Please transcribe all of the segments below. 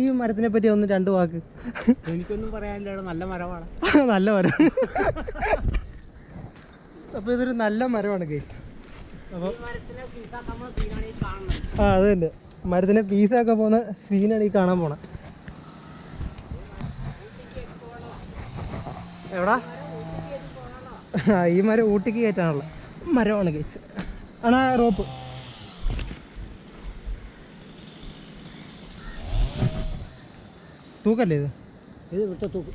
ഈ മരത്തിനെ പറ്റി ഒന്ന് രണ്ട് വാക്ക്. എനിക്കൊന്നും പറയാനില്ല നല്ല മരമാണ്. നല്ല മരം. അപ്പൊ ഇതൊരു നല്ല മരമാണ് ഗൈസ്. അപ്പോൾ ആ അത് തന്നെ. മരത്തിനെ പീസാക്കാൻ പോകുന്ന സീനാണ് ഈ കാണാൻ പോണ. എവിടാ? ഈ മരം ഊട്ടിക്ക് കയറ്റാനുള്ള മരമാണ് കഴിച്ചത് ആണാ റോപ്പ്. തൂക്കല്ലേ ഇത്? ഇത് വിട്ട തൂക്ക്.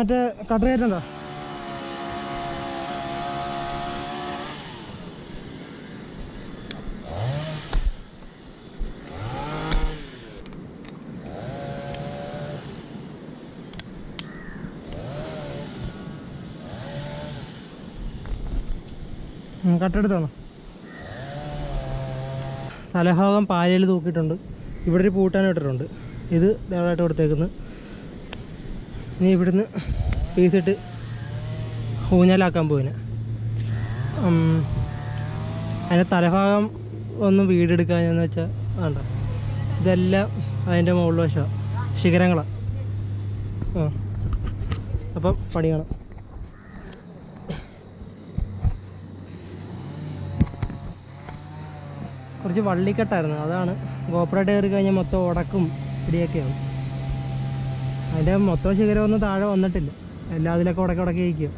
മറ്റേ കട്ടർ കയറ്റണ്ട കട്ടെടുത്താണ് തലഭാഗം പായയിൽ തൂക്കിയിട്ടുണ്ട്. ഇവിടെ ഒരു പൂട്ടാൻ ഇട്ടിട്ടുണ്ട്. ഇത് ദേവളായിട്ട് കൊടുത്തേക്കുന്നത്. ഇനി ഇവിടുന്ന് പീസിട്ട് ഊഞ്ഞാലാക്കാൻ പോയിന്. അതിന്റെ തലഭാഗം ഒന്നും വീടെടുക്കാഞ്ഞെന്ന് വെച്ചാൽ വേണ്ട. ഇതെല്ലാം അതിന്റെ മുകളിൽ വശമാണ് ശിഖരങ്ങളാണ് ആ. അപ്പം പണിയണം. കുറച്ച് വള്ളിക്കെട്ടായിരുന്നു. അതാണ്. ഗോപ്രായിട്ട് കയറി കഴിഞ്ഞാൽ മൊത്തം ഉടക്കും ഇടിയൊക്കെയാണ്. അതിന്റെ മൊത്തം ശിഖരം ഒന്നും താഴെ വന്നിട്ടില്ല. എല്ലാ അതിലൊക്കെ ഉടക്കി ഉടക്കി ഇരിക്കും.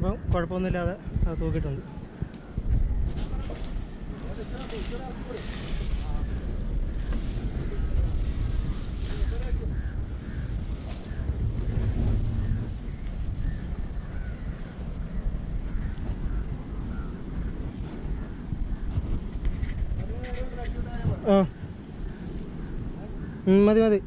ഉം. കുഴപ്പമൊന്നുമില്ലാതെ തൂക്കിയിട്ടുണ്ട് മതി മതി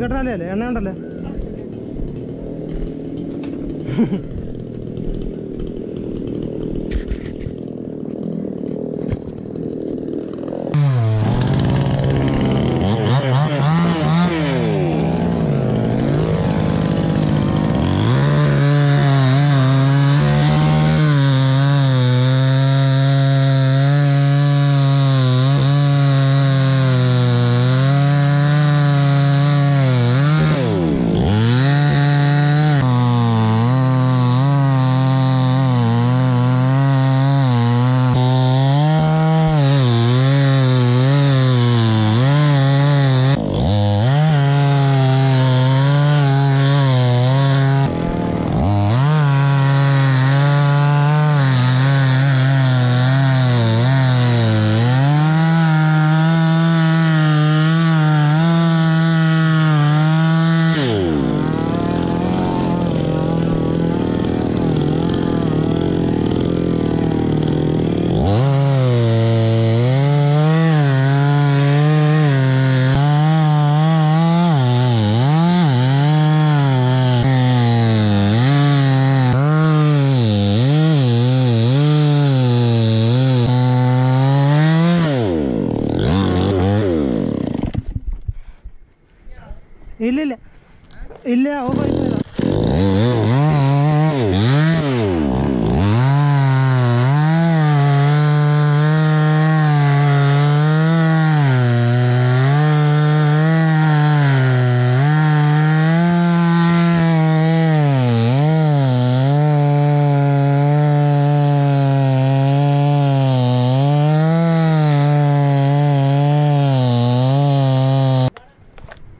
അല്ലേ എണ്ണ ഉണ്ടല്ലേ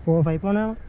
escova aí panela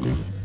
Mm-hmm.